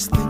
these things.